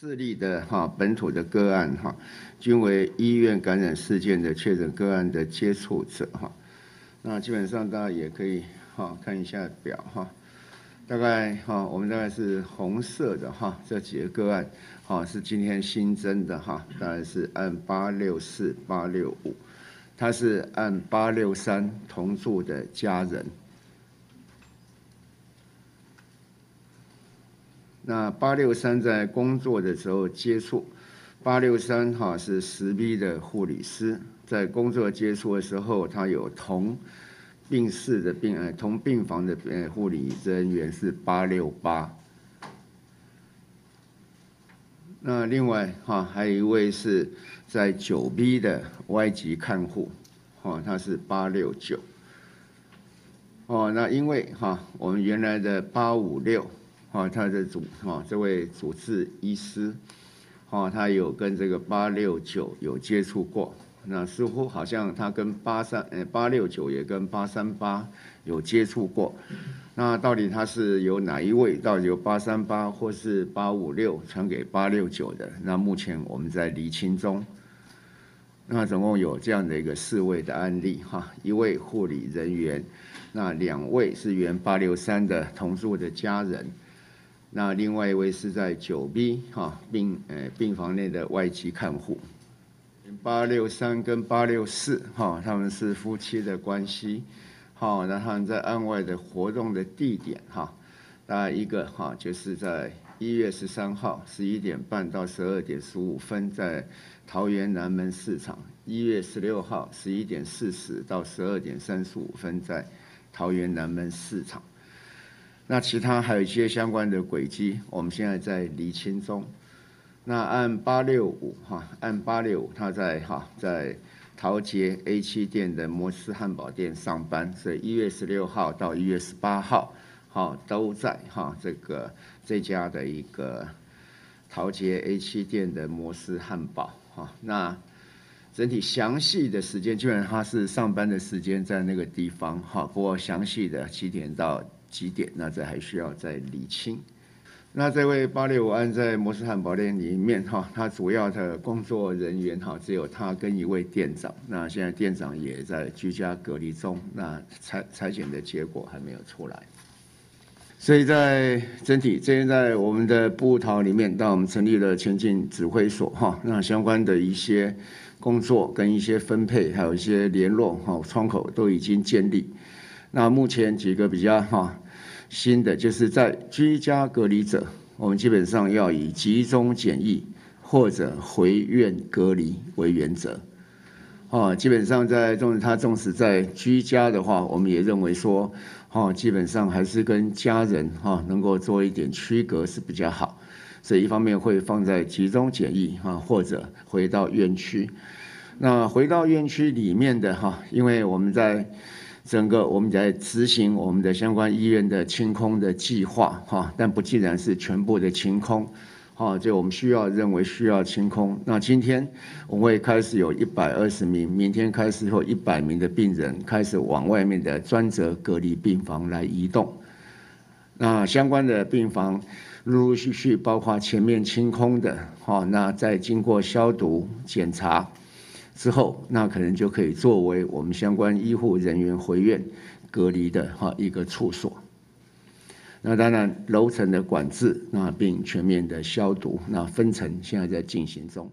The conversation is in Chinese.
四例的哈本土的个案哈，均为医院感染事件的确诊个案的接触者哈。那基本上大家也可以哈看一下表哈，大概哈我们大概是红色的哈这几个个案哈是今天新增的哈，大概是按八六四八六五，它是按八六三同住的家人。那八六三在工作的时候接触，八六三哈是十 B 的护理师，在工作接触的时候，他有同病室的病呃同病房的呃护理人员是八六八。那另外哈还有一位是在九 B 的外籍看护，哈他是八六九。哦，那因为哈我们原来的八五六。啊，他的主啊，这位主治医师，啊，他有跟这个八六九有接触过，那似乎好像他跟八三呃八六九也跟八三八有接触过，那到底他是由哪一位？到底由八三八或是八五六传给八六九的？那目前我们在厘清中，那总共有这样的一个四位的案例哈，一位护理人员，那两位是原八六三的同住的家人。那另外一位是在九 B 哈病呃病房内的外籍看护，八六三跟八六四哈他们是夫妻的关系，好，那他们在案外的活动的地点哈，那一个哈就是在一月十三号十一点半到十二点十五分在桃园南门市场，一月十六号十一点四十到十二点三十五分在桃园南门市场。那其他还有一些相关的轨迹，我们现在在厘清中。那按八六五哈，按八六五，他在哈在桃捷 A 七店的摩斯汉堡店上班，所以一月十六号到一月十八号，哈都在哈这个这家的一个桃捷 A 七店的摩斯汉堡哈。那整体详细的时间，基本上他是上班的时间在那个地方哈，不过详细的几点到。几点？那这还需要再理清。那这位八六五案在摩斯汉堡店里面哈，他主要的工作人员哈只有他跟一位店长。那现在店长也在居家隔离中。那裁裁剪的结果还没有出来。所以在整体现在我们的布桃里面，到我们成立了前进指挥所哈，那相关的一些工作跟一些分配，还有一些联络哈窗口都已经建立。那目前几个比较哈新的，就是在居家隔离者，我们基本上要以集中检疫或者回院隔离为原则。哦，基本上在纵使他纵使在居家的话，我们也认为说，哦，基本上还是跟家人哈能够做一点区隔是比较好。所以一方面会放在集中检疫哈，或者回到院区。那回到院区里面的哈，因为我们在整个我们在执行我们的相关医院的清空的计划，哈，但不竟然是全部的清空，哈，就我们需要认为需要清空。那今天我们会开始有一百二十名，明天开始有一百名的病人开始往外面的专责隔离病房来移动。那相关的病房陆陆续续包括前面清空的，哈，那再经过消毒检查。之后，那可能就可以作为我们相关医护人员回院隔离的哈一个处所。那当然，楼层的管制，那并全面的消毒，那分层现在在进行中。